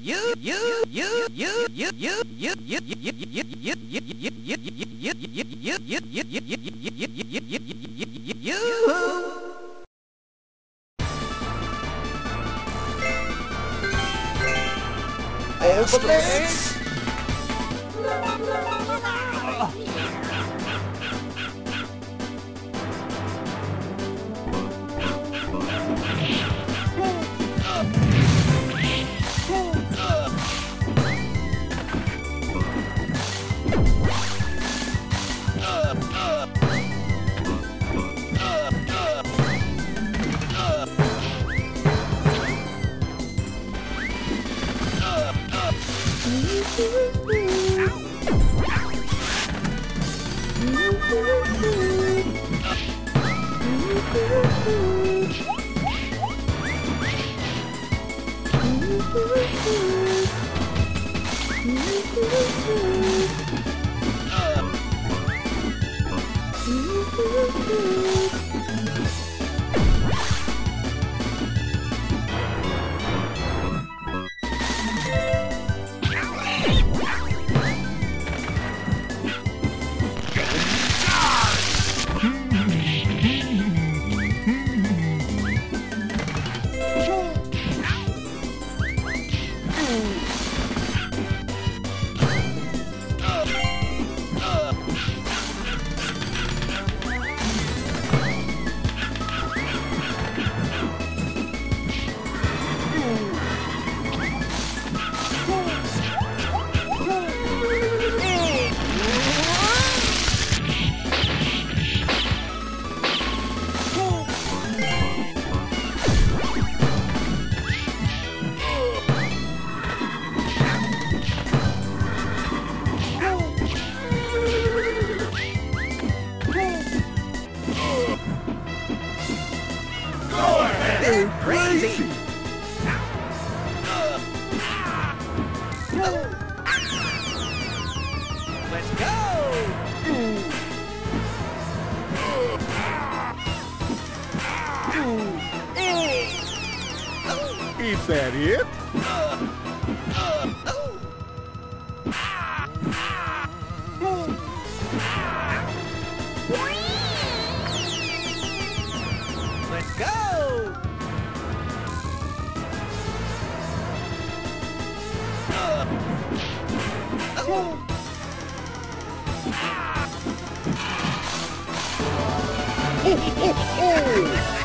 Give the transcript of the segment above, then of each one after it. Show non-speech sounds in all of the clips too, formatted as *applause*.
you you you you you you you you you Overlord! Woo-hoo! go! Oh. Oh.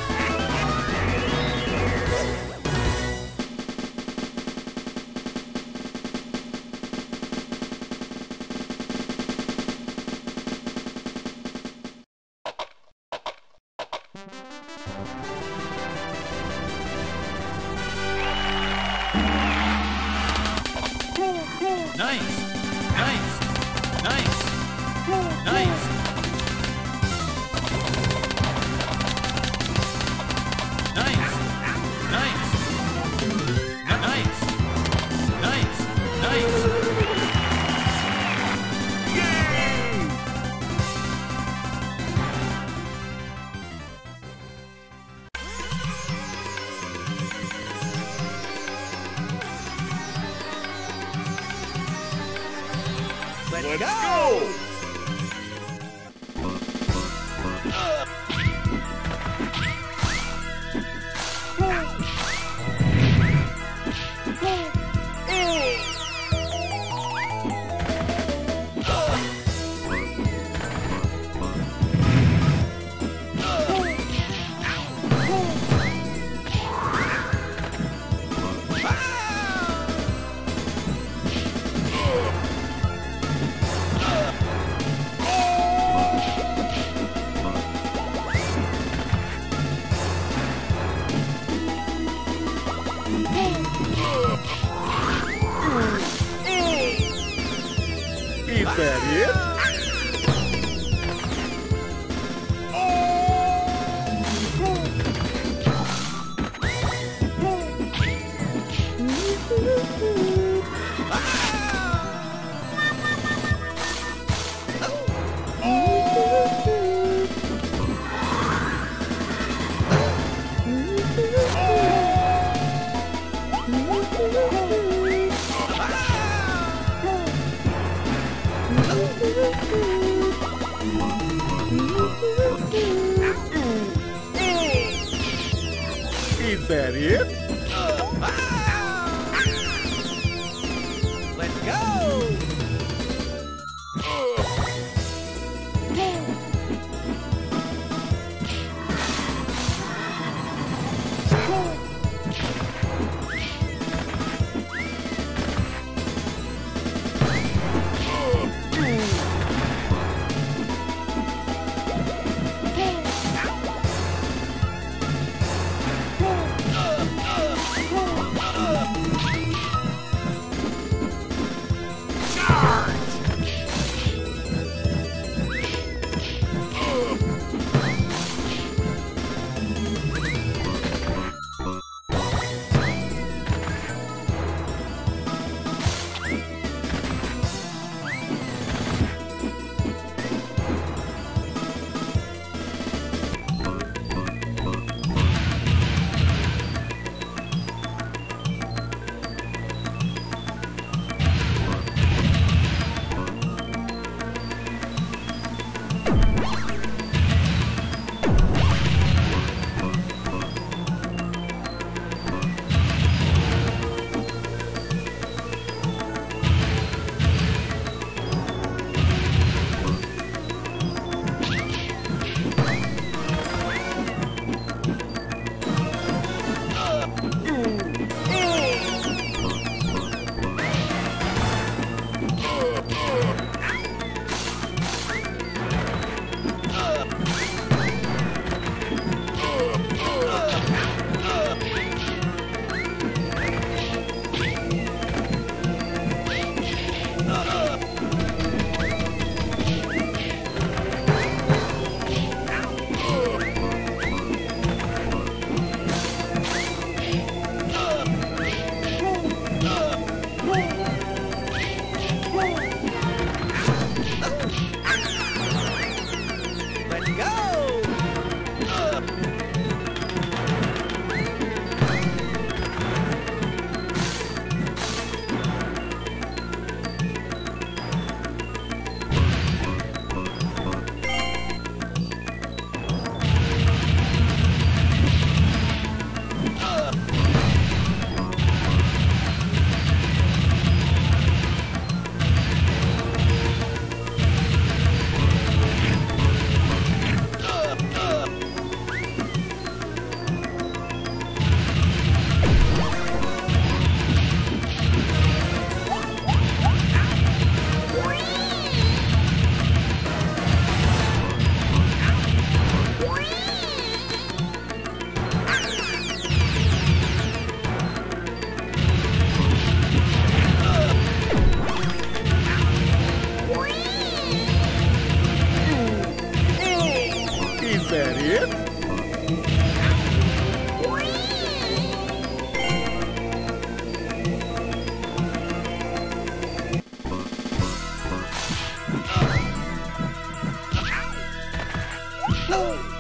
Let's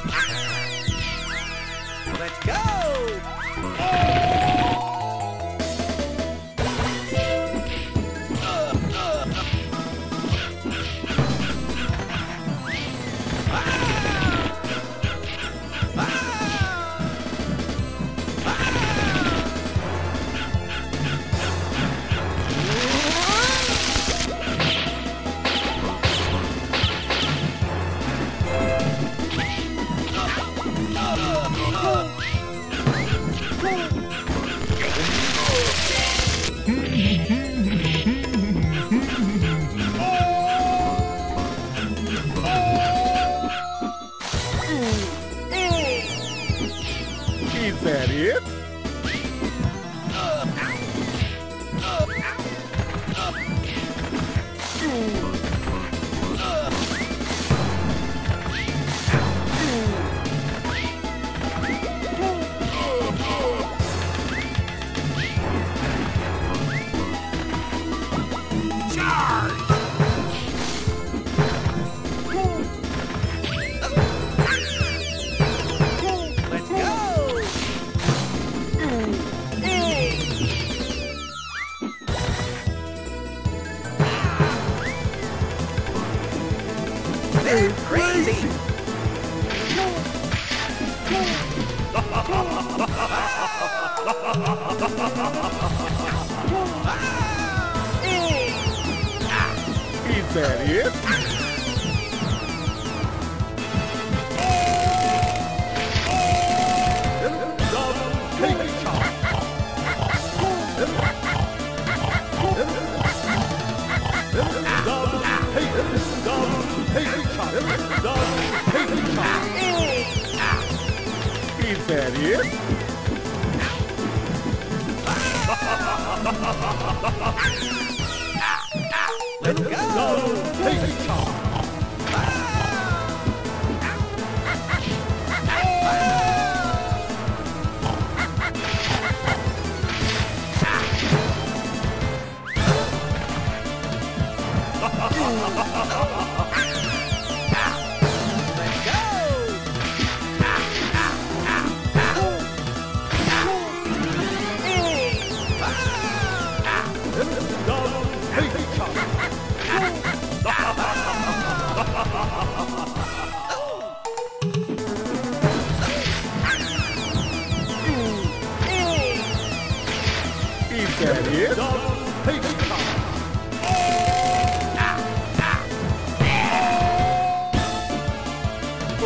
Crazy! *laughs* Crazy! ah! Is that it? Is that it? Let's go! Let's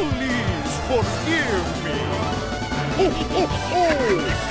Please forgive me. Ho, ho, ho.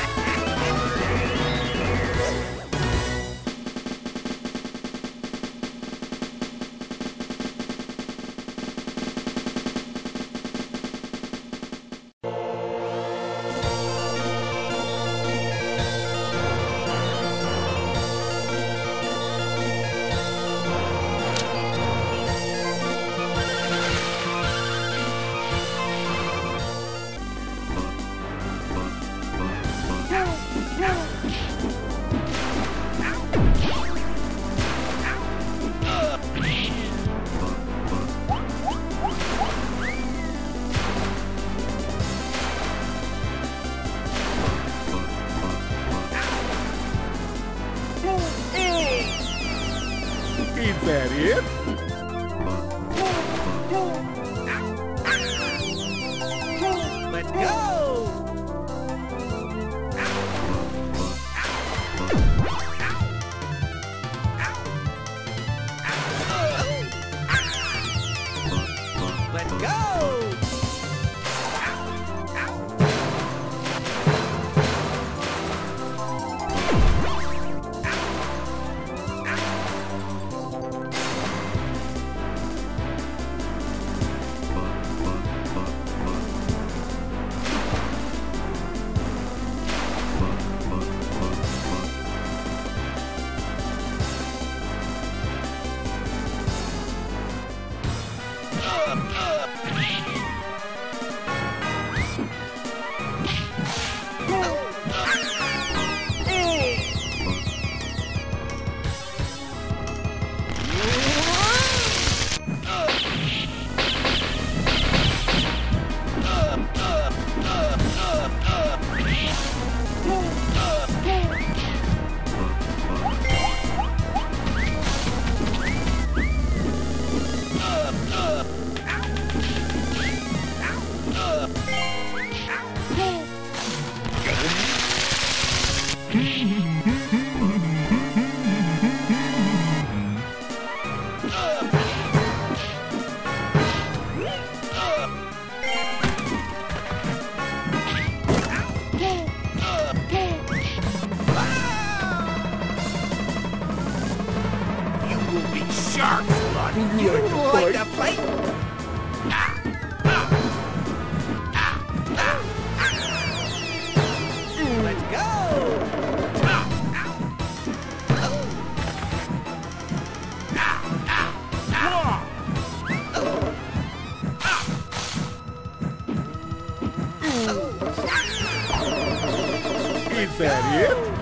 Is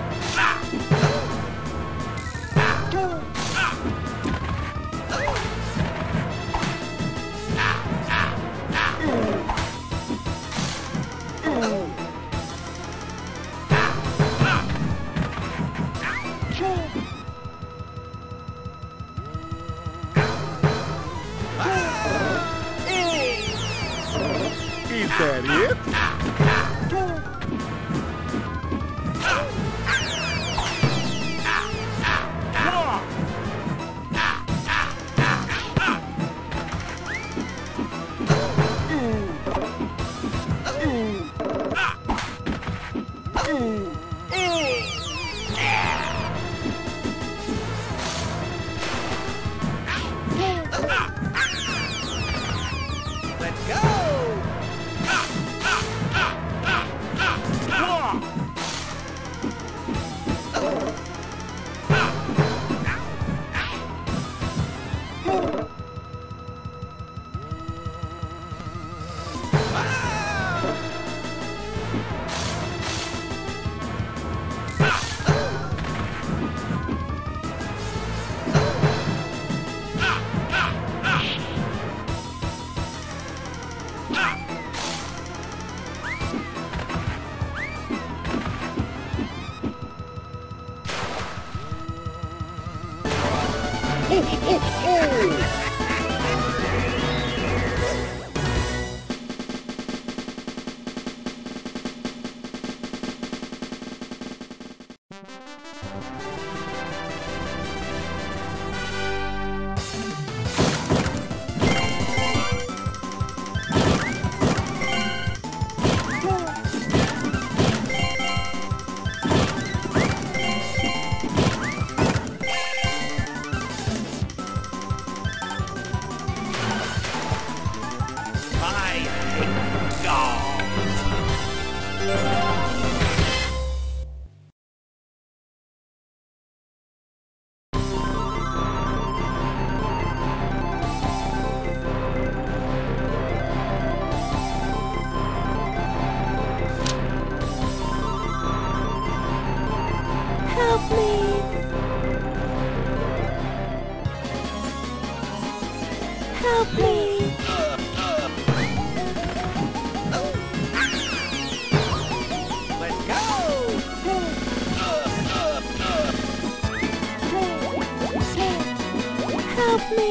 Help me!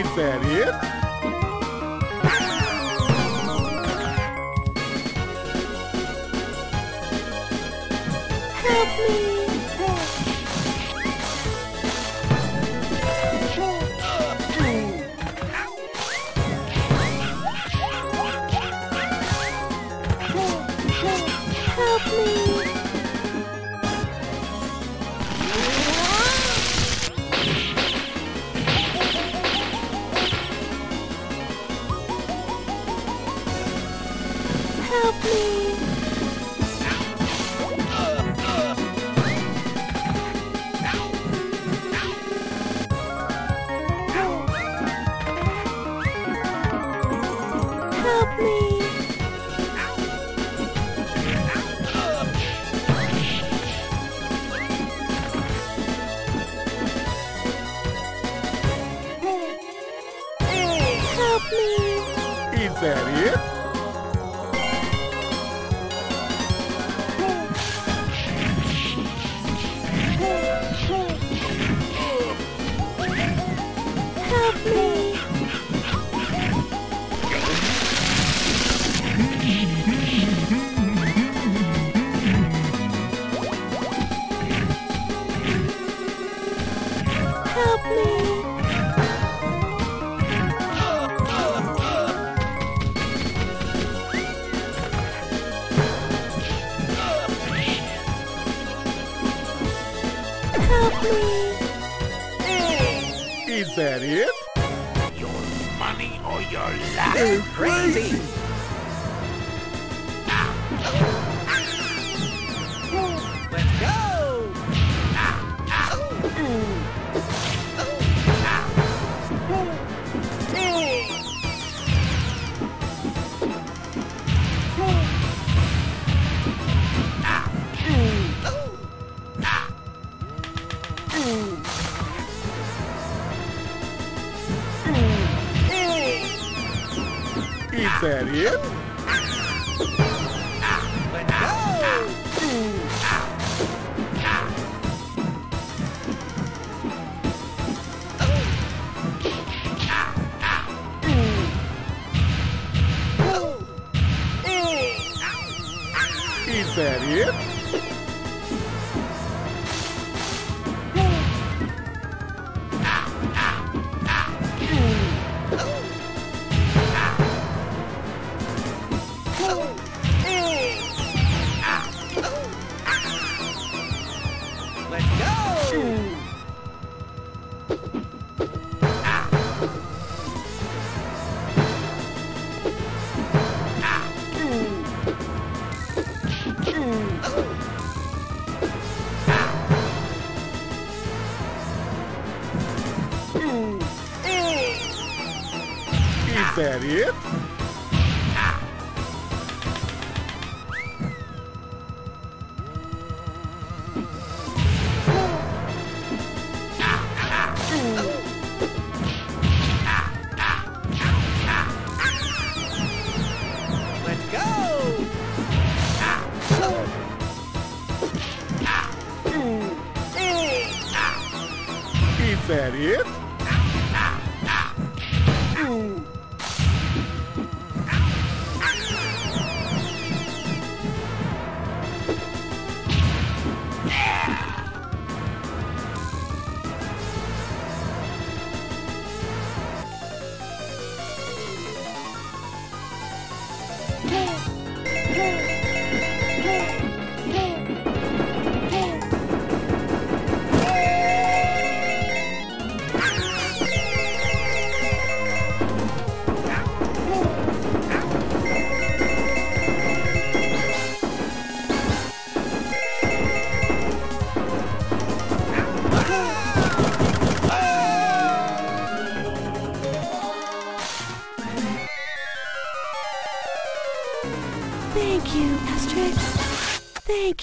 Is that it? Help me! Help me! Help me! Is that it? Your money or your life. Crazy! Let's go! that it?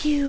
You,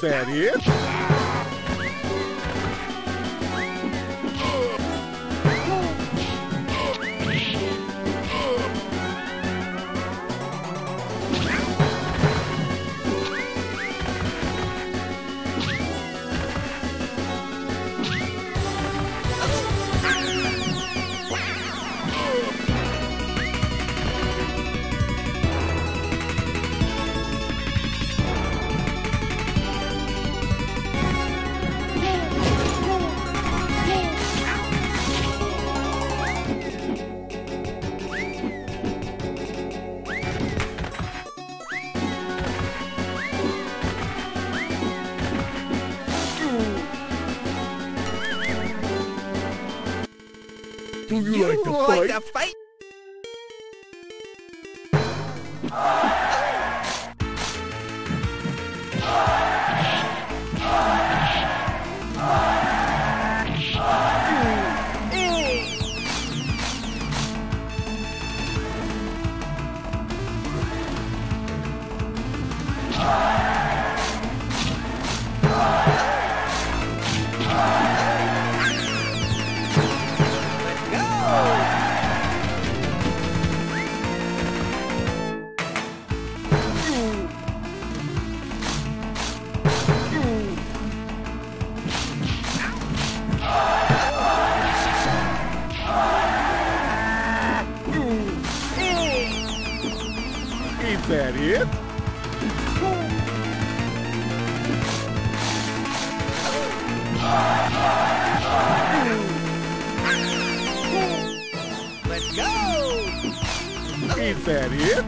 série You, you like to like fight? Is that it?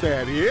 Série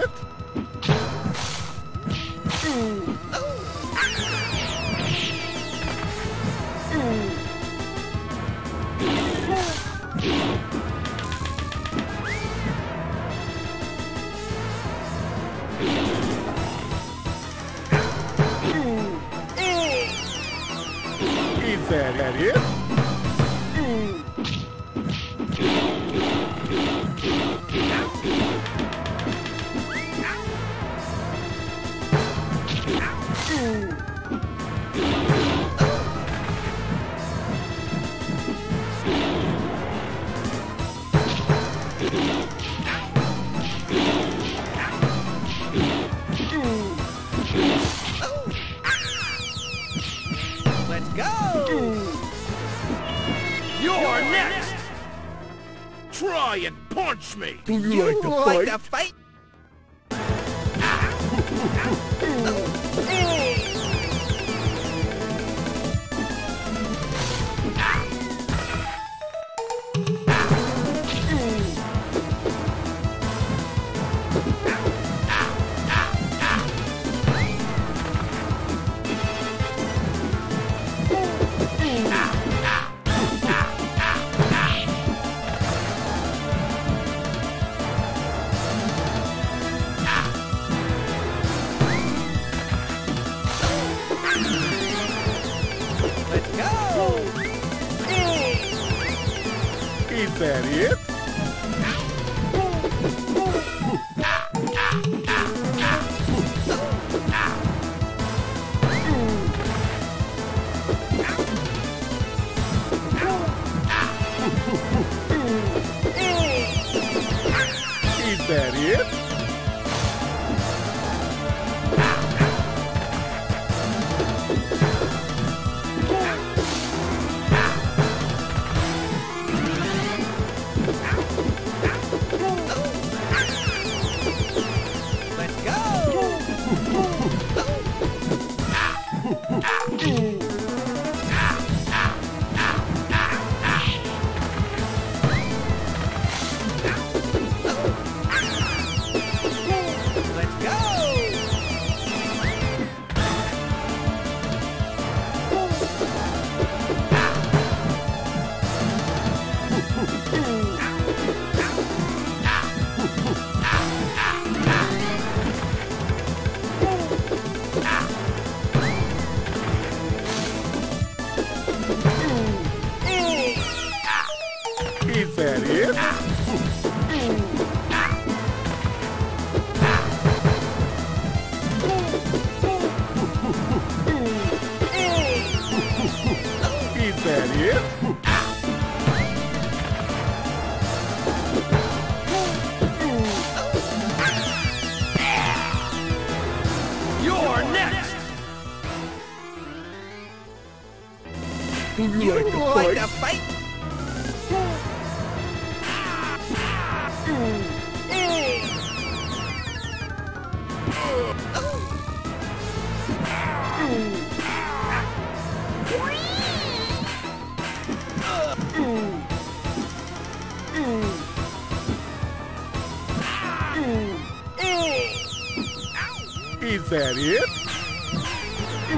that it?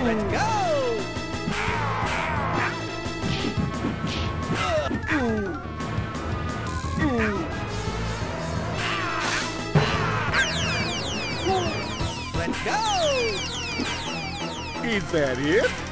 Let's go! Let's go! Is that it?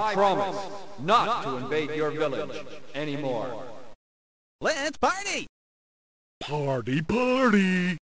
I promise not to invade your village anymore. Let's party! Party, party!